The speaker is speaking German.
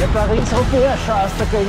Nicht mal ringsrum her, Schaster, gell?